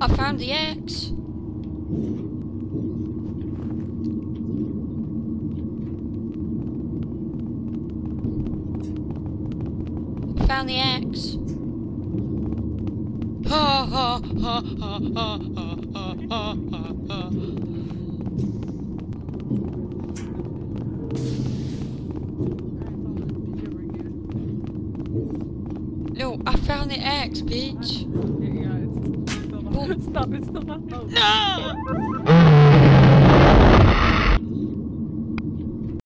I found the X. Found the X. Ha ha ha ha ha ha ha ha. No, I found the X, bitch. Stop, it's still not. Oh. No!